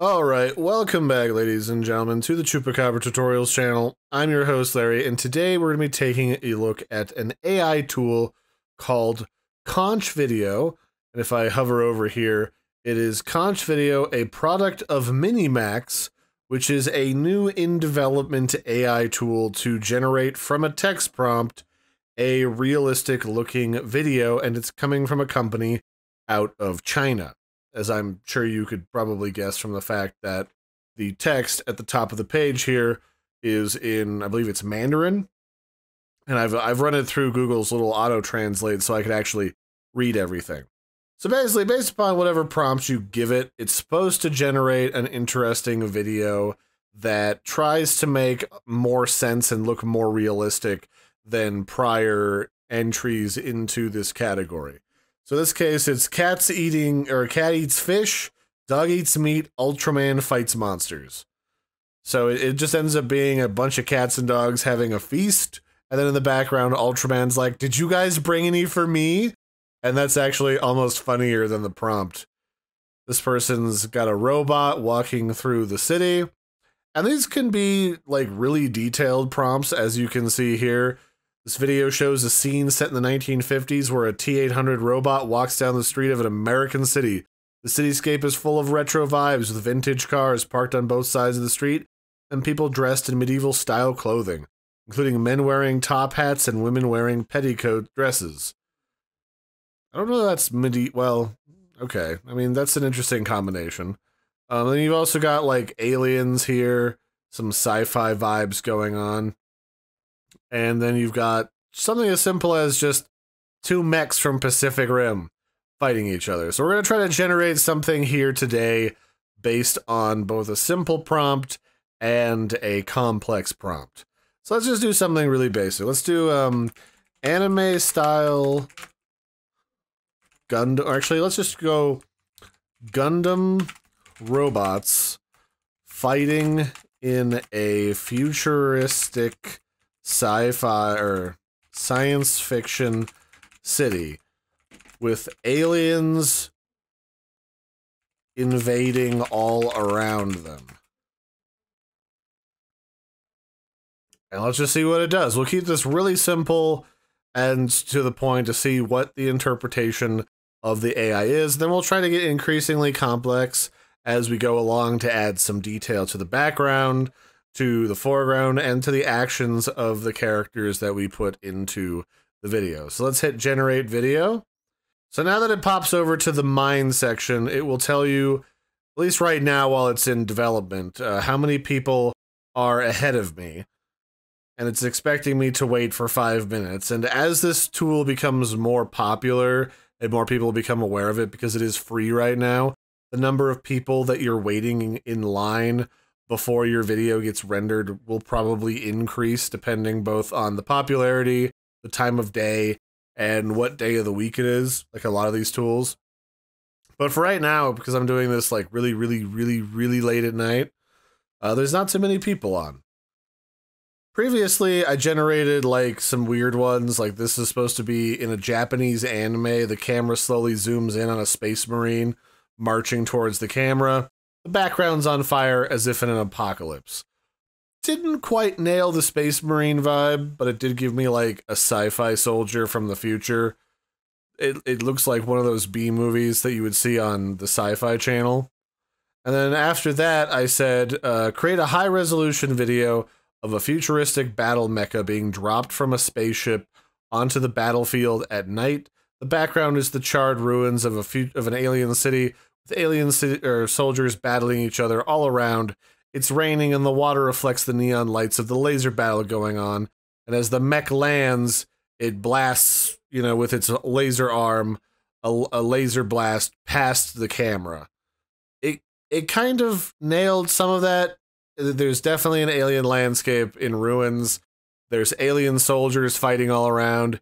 All right, welcome back, ladies and gentlemen, to the Chupacabra Tutorials channel. I'm your host, Larry, and today we're going to be taking a look at an AI tool called Conch Video. And if I hover over here, it is Conch Video, a product of Minimax, which is a new in development AI tool to generate from a text prompt a realistic looking video, and it's coming from a company out of China as I'm sure you could probably guess from the fact that the text at the top of the page here is in, I believe it's Mandarin. And I've, I've run it through Google's little auto translate so I could actually read everything. So basically, based upon whatever prompts you give it, it's supposed to generate an interesting video that tries to make more sense and look more realistic than prior entries into this category. So this case, it's cats eating, or cat eats fish, dog eats meat, Ultraman fights monsters. So it, it just ends up being a bunch of cats and dogs having a feast. And then in the background, Ultraman's like, Did you guys bring any for me? And that's actually almost funnier than the prompt. This person's got a robot walking through the city. And these can be like really detailed prompts, as you can see here. This video shows a scene set in the 1950s where a T-800 robot walks down the street of an American city. The cityscape is full of retro vibes with vintage cars parked on both sides of the street and people dressed in medieval style clothing, including men wearing top hats and women wearing petticoat dresses. I don't know that's medieval. Well, okay. I mean, that's an interesting combination. Um, then you've also got like aliens here, some sci-fi vibes going on. And then you've got something as simple as just two mechs from Pacific Rim fighting each other. So we're going to try to generate something here today based on both a simple prompt and a complex prompt. So let's just do something really basic. Let's do um, anime style Gundam. Actually, let's just go Gundam robots fighting in a futuristic sci-fi or science fiction city with aliens invading all around them. And let's just see what it does. We'll keep this really simple and to the point to see what the interpretation of the AI is. Then we'll try to get increasingly complex as we go along to add some detail to the background, to the foreground and to the actions of the characters that we put into the video. So let's hit generate video. So now that it pops over to the mine section, it will tell you, at least right now while it's in development, uh, how many people are ahead of me. And it's expecting me to wait for five minutes. And as this tool becomes more popular and more people become aware of it because it is free right now, the number of people that you're waiting in line before your video gets rendered will probably increase depending both on the popularity, the time of day, and what day of the week it is, like a lot of these tools. But for right now, because I'm doing this like really, really, really, really late at night, uh, there's not too many people on. Previously, I generated like some weird ones, like this is supposed to be in a Japanese anime. The camera slowly zooms in on a space marine marching towards the camera. Background's on fire as if in an apocalypse. Didn't quite nail the Space Marine vibe, but it did give me like a sci fi soldier from the future. It, it looks like one of those B movies that you would see on the Sci Fi channel. And then after that, I said, uh, create a high resolution video of a futuristic battle mecha being dropped from a spaceship onto the battlefield at night. The background is the charred ruins of a of an alien city alien or soldiers battling each other all around. It's raining and the water reflects the neon lights of the laser battle going on. And as the mech lands, it blasts, you know, with its laser arm, a, a laser blast past the camera. It it kind of nailed some of that. There's definitely an alien landscape in ruins. There's alien soldiers fighting all around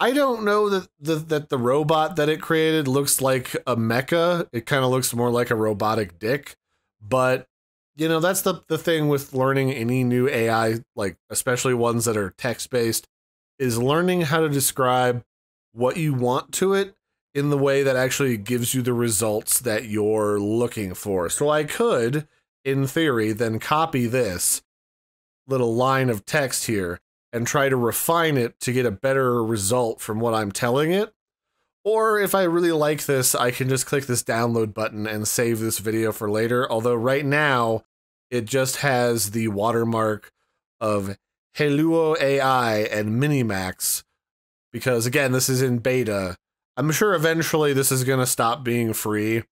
I don't know that the, that the robot that it created looks like a mecha. It kind of looks more like a robotic dick. But you know, that's the the thing with learning any new AI, like especially ones that are text based, is learning how to describe what you want to it in the way that actually gives you the results that you're looking for. So I could, in theory, then copy this little line of text here and try to refine it to get a better result from what I'm telling it. Or if I really like this, I can just click this download button and save this video for later. Although right now, it just has the watermark of Hailuo AI and Minimax. Because again, this is in beta. I'm sure eventually this is going to stop being free.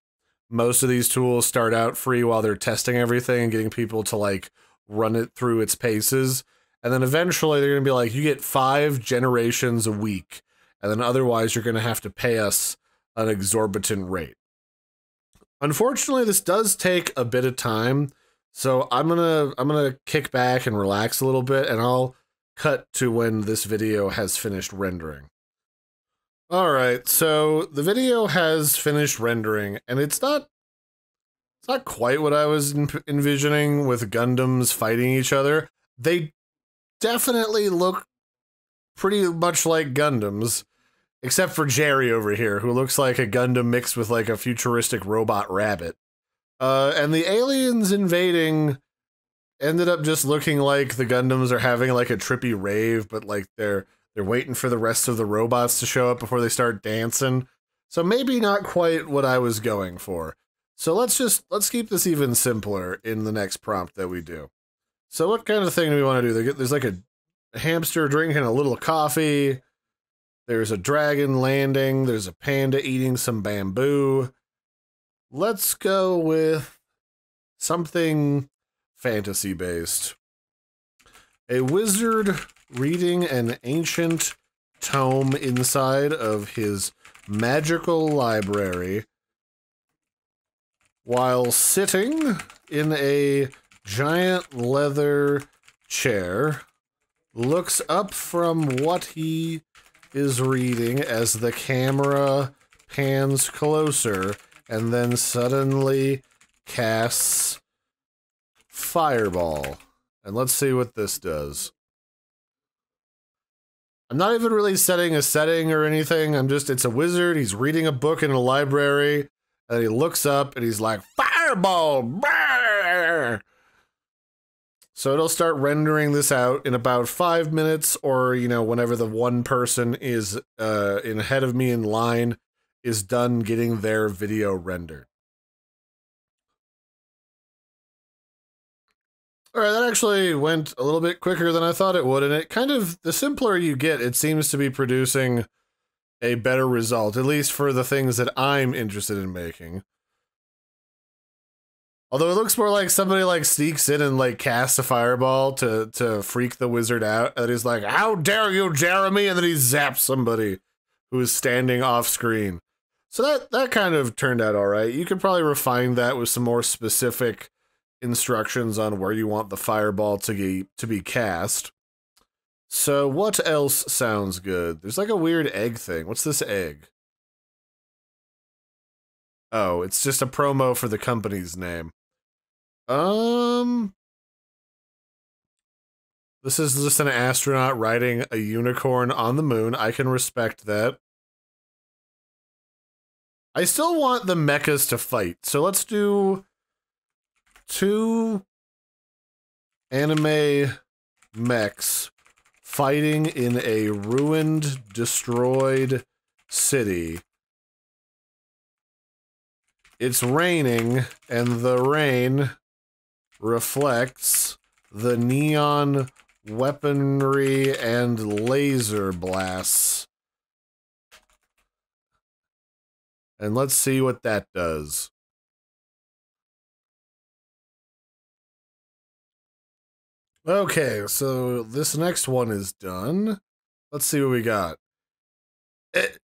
Most of these tools start out free while they're testing everything and getting people to like run it through its paces. And then eventually they're going to be like, you get five generations a week. And then otherwise you're going to have to pay us an exorbitant rate. Unfortunately, this does take a bit of time. So I'm going to I'm going to kick back and relax a little bit and I'll cut to when this video has finished rendering. All right, so the video has finished rendering and it's not it's not quite what I was envisioning with Gundams fighting each other. They definitely look pretty much like Gundams, except for Jerry over here, who looks like a Gundam mixed with like a futuristic robot rabbit. Uh, and the aliens invading ended up just looking like the Gundams are having like a trippy rave, but like they're they're waiting for the rest of the robots to show up before they start dancing. So maybe not quite what I was going for. So let's just let's keep this even simpler in the next prompt that we do. So what kind of thing do we want to do? There's like a hamster drinking a little coffee. There's a dragon landing. There's a panda eating some bamboo. Let's go with something fantasy based. A wizard reading an ancient tome inside of his magical library while sitting in a giant leather chair, looks up from what he is reading as the camera pans closer, and then suddenly casts Fireball. And let's see what this does. I'm not even really setting a setting or anything. I'm just, it's a wizard. He's reading a book in a library. And he looks up and he's like, Fireball! So it'll start rendering this out in about five minutes, or you know, whenever the one person is uh, in ahead of me in line is done getting their video rendered. All right, that actually went a little bit quicker than I thought it would, and it kind of the simpler you get, it seems to be producing a better result, at least for the things that I'm interested in making. Although it looks more like somebody like sneaks in and like casts a fireball to to freak the wizard out, and he's like, "How dare you, Jeremy!" and then he zaps somebody who is standing off screen. So that that kind of turned out all right. You could probably refine that with some more specific instructions on where you want the fireball to be to be cast. So what else sounds good? There's like a weird egg thing. What's this egg? Oh, it's just a promo for the company's name. Um, this is just an astronaut riding a unicorn on the moon. I can respect that. I still want the mechas to fight, so let's do two anime mechs fighting in a ruined, destroyed city. It's raining, and the rain reflects the neon weaponry and laser blasts. And let's see what that does. Okay, so this next one is done. Let's see what we got. It, eh,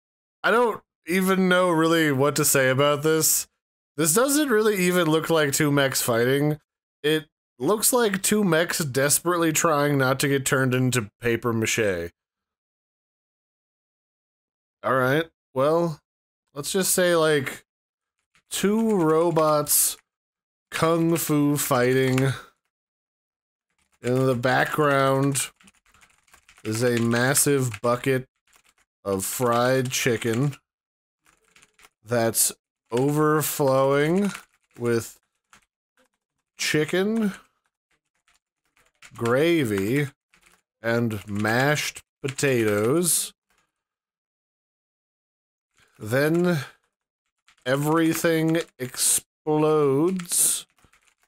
I don't even know really what to say about this. This doesn't really even look like two mechs fighting. It looks like two mechs desperately trying not to get turned into paper mache. Alright, well, let's just say like two robots kung fu fighting. In the background is a massive bucket of fried chicken. that's overflowing with chicken, gravy, and mashed potatoes. Then everything explodes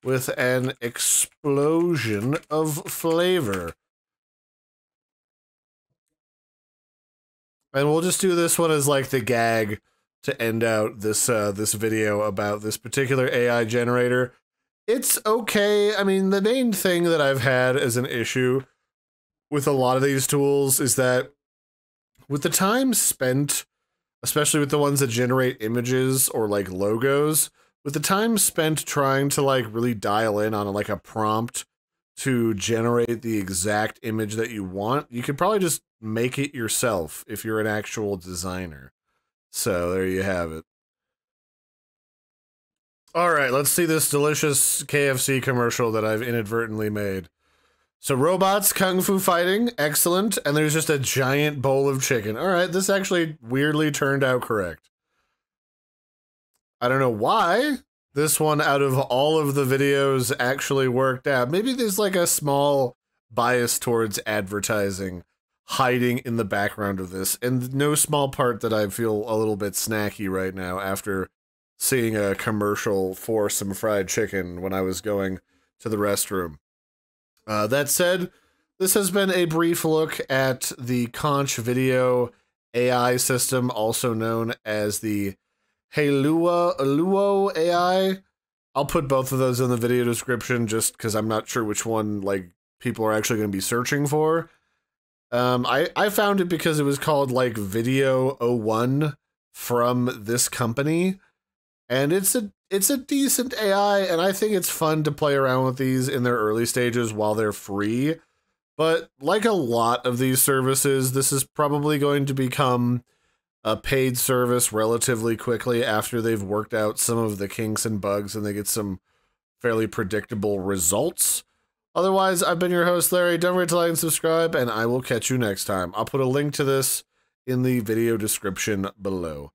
with an explosion of flavor. And we'll just do this one as like the gag to end out this uh, this video about this particular AI generator. It's okay. I mean, the main thing that I've had as an issue with a lot of these tools is that with the time spent, especially with the ones that generate images or like logos, with the time spent trying to like really dial in on like a prompt to generate the exact image that you want, you could probably just make it yourself if you're an actual designer. So there you have it. All right, let's see this delicious KFC commercial that I've inadvertently made. So robots kung fu fighting, excellent, and there's just a giant bowl of chicken. All right, this actually weirdly turned out correct. I don't know why this one out of all of the videos actually worked out. Maybe there's like a small bias towards advertising hiding in the background of this, and no small part that I feel a little bit snacky right now after seeing a commercial for some fried chicken when I was going to the restroom. Uh, that said, this has been a brief look at the Conch Video AI system, also known as the Halua Luo AI. I'll put both of those in the video description just because I'm not sure which one like people are actually going to be searching for. Um, I I found it because it was called like Video 01 from this company, and it's a it's a decent AI, and I think it's fun to play around with these in their early stages while they're free. But like a lot of these services, this is probably going to become a paid service relatively quickly after they've worked out some of the kinks and bugs and they get some fairly predictable results. Otherwise, I've been your host, Larry. Don't forget to like and subscribe, and I will catch you next time. I'll put a link to this in the video description below.